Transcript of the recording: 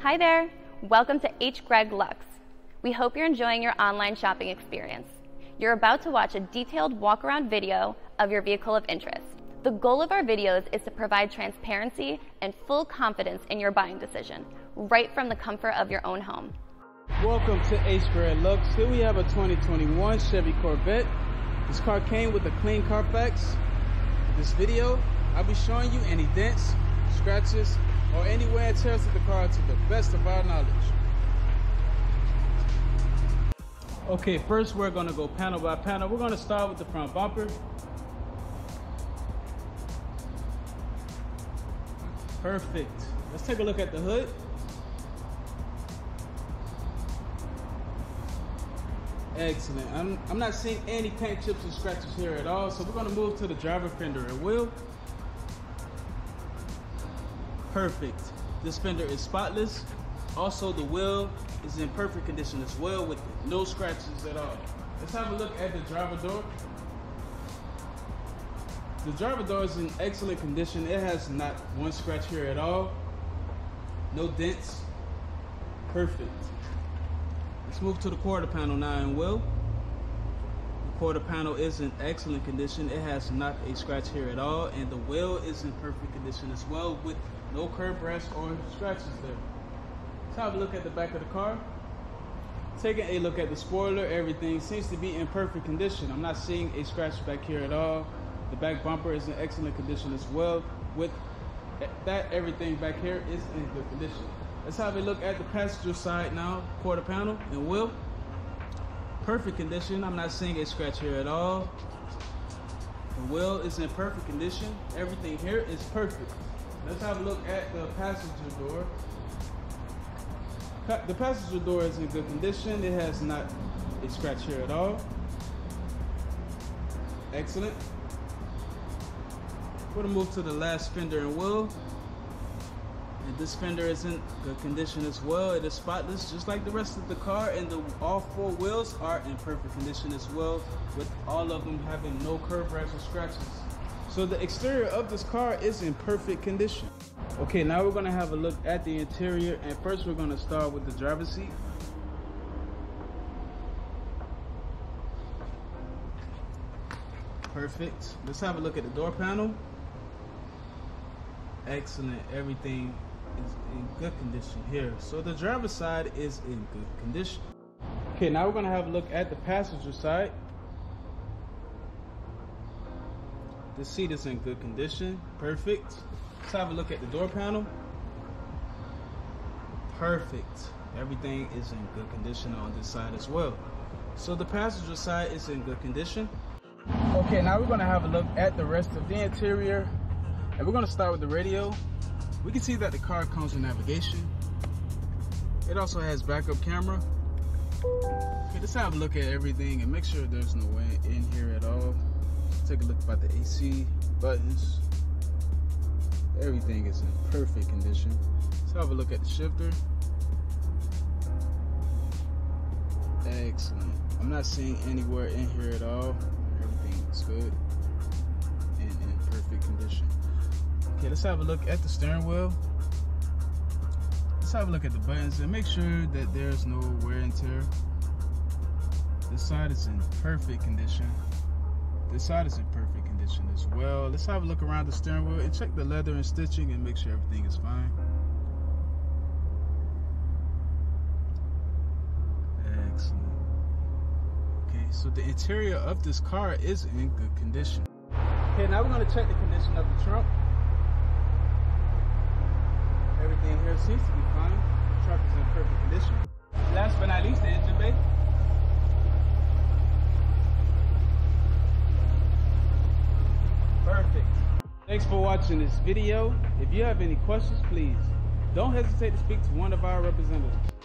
Hi there. Welcome to HGreg Lux. We hope you're enjoying your online shopping experience. You're about to watch a detailed walk around video of your vehicle of interest. The goal of our videos is to provide transparency and full confidence in your buying decision, right from the comfort of your own home. Welcome to H Gregg Lux. Here we have a 2021 Chevy Corvette. This car came with a clean Carfax. This video, I'll be showing you any dents, scratches, or any wear and the car to the best of our knowledge. Okay, first we're gonna go panel by panel. We're gonna start with the front bumper. Perfect. Let's take a look at the hood. Excellent. I'm, I'm not seeing any paint chips and scratches here at all. So we're gonna move to the driver fender and wheel. Perfect. This fender is spotless. Also the wheel is in perfect condition as well with no scratches at all. Let's have a look at the driver door. The driver door is in excellent condition. It has not one scratch here at all. No dents. Perfect. Let's move to the quarter panel now and will. Quarter panel is in excellent condition. It has not a scratch here at all. And the wheel is in perfect condition as well with no curb rest or scratches there. Let's have a look at the back of the car. Taking a look at the spoiler, everything seems to be in perfect condition. I'm not seeing a scratch back here at all. The back bumper is in excellent condition as well. With that, everything back here is in good condition. Let's have a look at the passenger side now, quarter panel and wheel. Perfect condition. I'm not seeing a scratch here at all. The wheel is in perfect condition. Everything here is perfect. Let's have a look at the passenger door. The passenger door is in good condition. It has not a scratch here at all. Excellent. We're gonna move to the last fender and wheel. This fender is in good condition as well. It is spotless, just like the rest of the car. And the all four wheels are in perfect condition as well, with all of them having no curb rash or scratches. So the exterior of this car is in perfect condition. Okay, now we're gonna have a look at the interior. And first we're gonna start with the driver's seat. Perfect. Let's have a look at the door panel. Excellent. Everything is in good condition here. So the driver's side is in good condition. Okay, now we're gonna have a look at the passenger side. The seat is in good condition. Perfect. Let's have a look at the door panel. Perfect. Everything is in good condition on this side as well. So the passenger side is in good condition. Okay, now we're gonna have a look at the rest of the interior. And we're gonna start with the radio. We can see that the car comes with navigation. It also has backup camera. Okay, let's have a look at everything and make sure there's no wind in here at all. Let's take a look about the AC buttons. Everything is in perfect condition. Let's have a look at the shifter. Excellent. I'm not seeing anywhere in here at all. Everything is good and in perfect condition. Okay, let's have a look at the steering wheel. Let's have a look at the buttons and make sure that there's no wear and tear. This side is in perfect condition. This side is in perfect condition as well. Let's have a look around the steering wheel and check the leather and stitching and make sure everything is fine. Excellent. Okay, so the interior of this car is in good condition. Okay, now we're going to check the condition of the trunk. Everything here seems to be fine. The truck is in perfect condition. Last but not least, the engine bay. Perfect. Thanks for watching this video. If you have any questions, please don't hesitate to speak to one of our representatives.